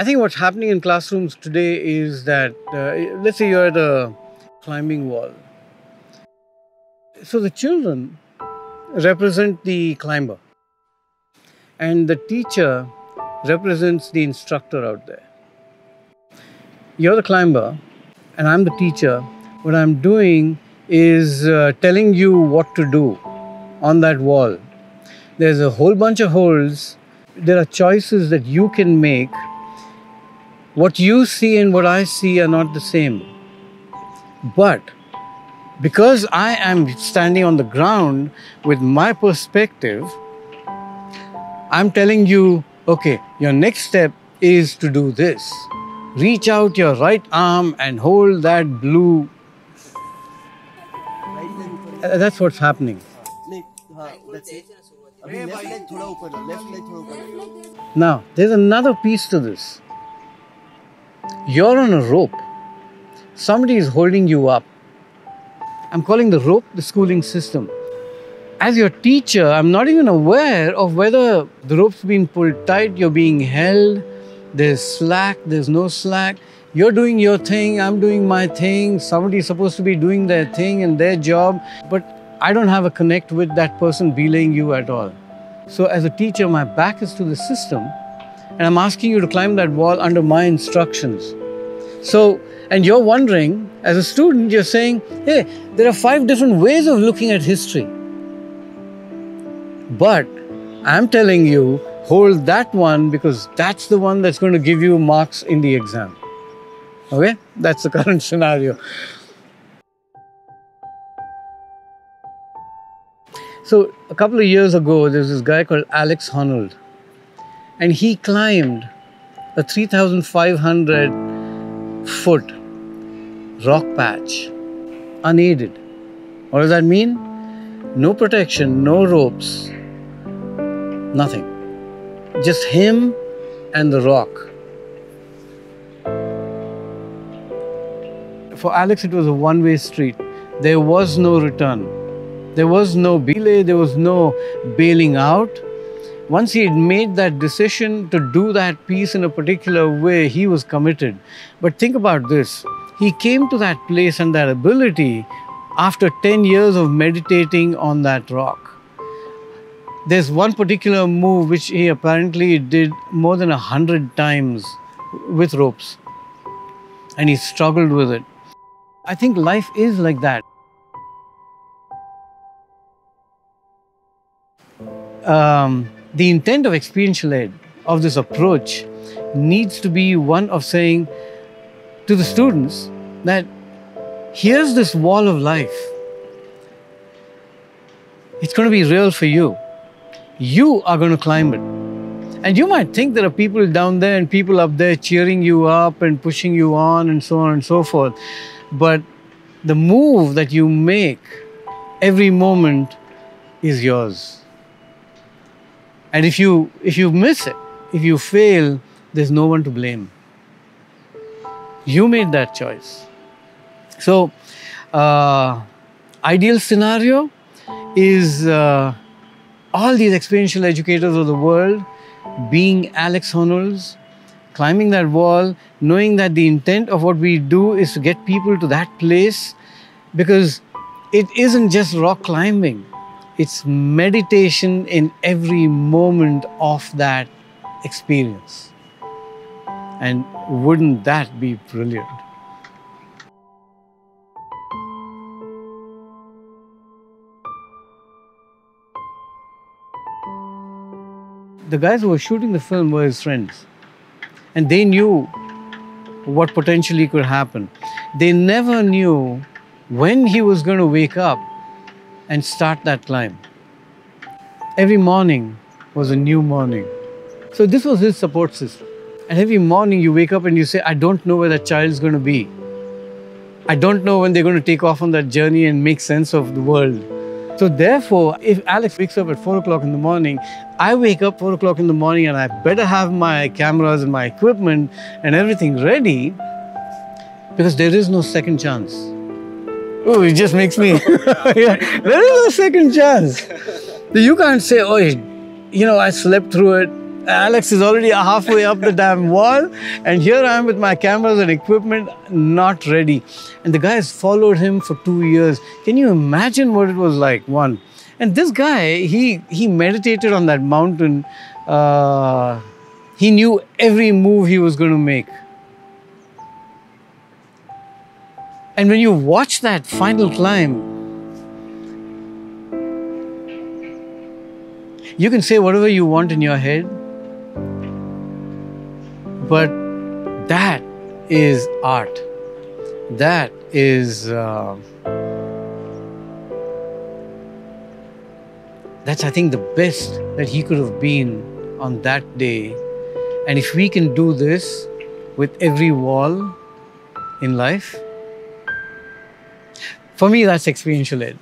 I think what's happening in classrooms today is that, uh, let's say you're at a climbing wall. So the children represent the climber, and the teacher represents the instructor out there. You're the climber, and I'm the teacher. What I'm doing is uh, telling you what to do on that wall. There's a whole bunch of holes. There are choices that you can make what you see and what I see are not the same. But because I am standing on the ground with my perspective, I'm telling you, okay, your next step is to do this. Reach out your right arm and hold that blue. Uh, that's what's happening. Now, there's another piece to this. You're on a rope. Somebody is holding you up. I'm calling the rope the schooling system. As your teacher, I'm not even aware of whether the rope's being pulled tight, you're being held, there's slack, there's no slack. You're doing your thing, I'm doing my thing. Somebody's supposed to be doing their thing and their job, but I don't have a connect with that person belaying you at all. So, as a teacher, my back is to the system, and I'm asking you to climb that wall under my instructions. So, and you're wondering, as a student, you're saying, hey, there are five different ways of looking at history. But I'm telling you, hold that one because that's the one that's going to give you marks in the exam. Okay? That's the current scenario. So, a couple of years ago, there was this guy called Alex Honnold, and he climbed a 3,500 foot rock patch unaided. What does that mean? No protection, no ropes, nothing. Just him and the rock. For Alex, it was a one way street. There was no return. There was no belay, there was no bailing out. Once he had made that decision to do that piece in a particular way, he was committed. But think about this he came to that place and that ability after 10 years of meditating on that rock. There's one particular move which he apparently did more than a hundred times with ropes, and he struggled with it. I think life is like that. um, the intent of experiential ed, of this approach, needs to be one of saying to the students that here's this wall of life. It's going to be real for you. You are going to climb it. And you might think there are people down there and people up there cheering you up and pushing you on and so on and so forth. But the move that you make every moment is yours. And if you if you miss it, if you fail, there's no one to blame. You made that choice. So, uh, ideal scenario is uh, all these experiential educators of the world being Alex Honnold's, climbing that wall, knowing that the intent of what we do is to get people to that place because it isn't just rock climbing, it's meditation in every moment of that experience. And wouldn't that be brilliant? The guys who were shooting the film were his friends, and they knew what potentially could happen. They never knew when he was going to wake up and start that climb. Every morning was a new morning. So, this was his support system. And every morning you wake up and you say, I don't know where that child is going to be. I don't know when they're going to take off on that journey and make sense of the world. So, therefore, if Alex wakes up at 4 o'clock in the morning, I wake up 4 o'clock in the morning and I better have my cameras and my equipment and everything ready because there is no second chance. Oh, it just makes me. yeah, there is no second chance. You can't say, oh, you know, I slept through it. Alex is already halfway up the damn wall, and here I am with my cameras and equipment not ready. And the guy has followed him for two years. Can you imagine what it was like? One, and this guy, he he meditated on that mountain. Uh, he knew every move he was going to make. And when you watch that final climb, you can say whatever you want in your head, but that is art. That is. Uh, that's, I think, the best that he could have been on that day. And if we can do this with every wall in life, for me, that's experiential ed.